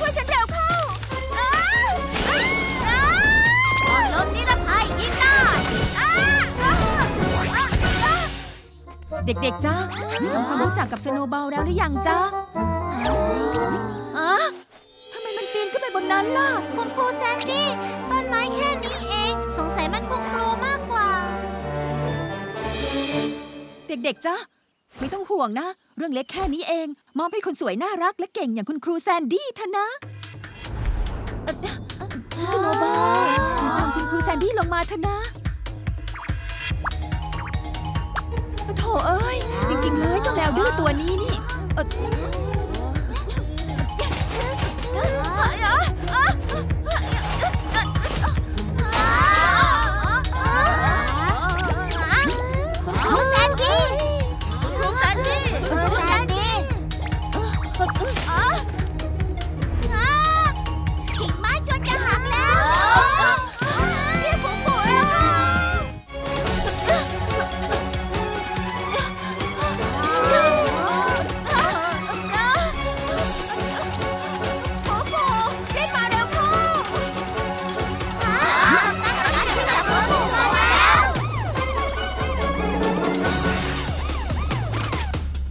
ช่วยฉันเร็วเข้าอ้าอ้าอ้าตอนลมนิรภัยยิงได้อ้าอ้าอ้าเด็กๆจ้าทำความรู้จักกับสโนว์บอลแล้วหรือยังจ้าอะทำไมมันปีนขึ้นไปบนนั้นล่ะ คุณครูแซนดี้ต้นไม้แค่นี้เอง สงสัยมันคงกลัวมากกว่า เด็กๆจ้า ไม่ต้องห่วงนะ เรื่องเล็กแค่นี้เอง มอบให้คนสวยน่ารักและเก่งอย่างคุณครูแซนดี้เถอะนะสโนบอลตามคุณครูแซนดี้ลงมาเถอะนะโถเอ้ย จริง ๆ เลยเจ้าแมวดื้อตัวนี้นี่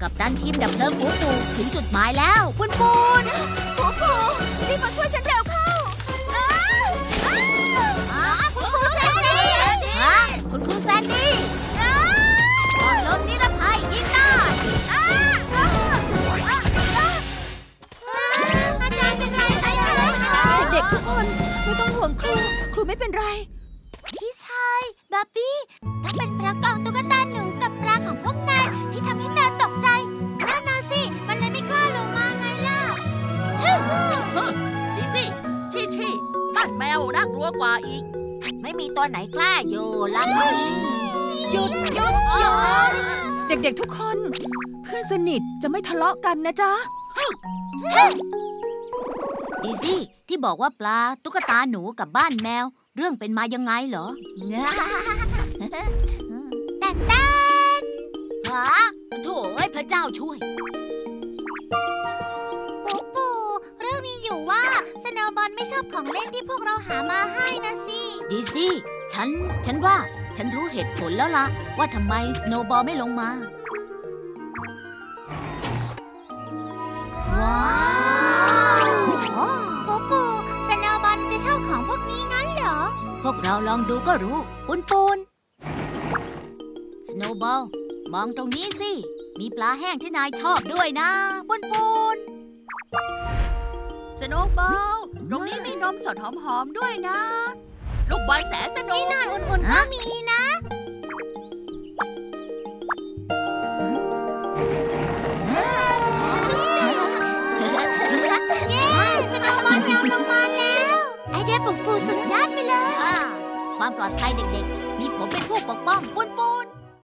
กับตันทีมดับเพลิงปูปูถึงจุดหมายแล้วปุนปูนโอ้โหรีบมาช่วยฉันเร็วเข้าอ้าอ้าคุณครูแซนดี้ฮะคุณครูแซนดี้ตอนลมนิรภัยยิงได้อ้าอ้าอ้าอ้าอาจารย์เป็นไรไหมคะเด็กๆทุกคนไม่ต้องห่วงครู ครูไม่เป็นไร พี่ชายบาร์บี้นั่นเป็นปลากองตุ๊กตาหนู กลัวกว่าอีก ไม่มีตัวไหนกล้าอยู่ละหยุดหยุดหยุดเด็กๆทุกคน เพื่อนสนิทจะไม่ทะเลาะกันนะจ๊ะดีสิที่บอกว่าปลาตุ๊กตาหนูกับบ้านแมว เรื่องเป็นมายังไงเหรอแต่แต่ฮะโถ่เอ้ยพระเจ้าช่วย อลไม่ชอบของเล่นที่พวกเราหามาให้นะสิดีสิฉัน ฉันว่า ฉันรู้เหตุผลแล้วล่ะ ว่าทำไมสโนบอลไม่ลงมา ว้าวปูปูสโนว์บอลจะชอบของพวกนี้งั้นเหรอ พวกเราลองดูก็รู้ ปุนปูนสโนบอลมองตรงนี้สิ มีปลาแห้งที่นายชอบด้วยนะ ปุนปูน สโนว์บอลตรงนี้มีนมสดหอมๆด้วยนะ ลูกบอลแสนสนุนี่กนายอุ่นๆก็มีนะ เย้สโนว์บอลยอมลงมาแล้ว ไอเดียปูปูสุดยอดไปเลยอ่าความปลอดภัยเด็กๆ มีผมเป็นผู้ปกป้องปุนปูน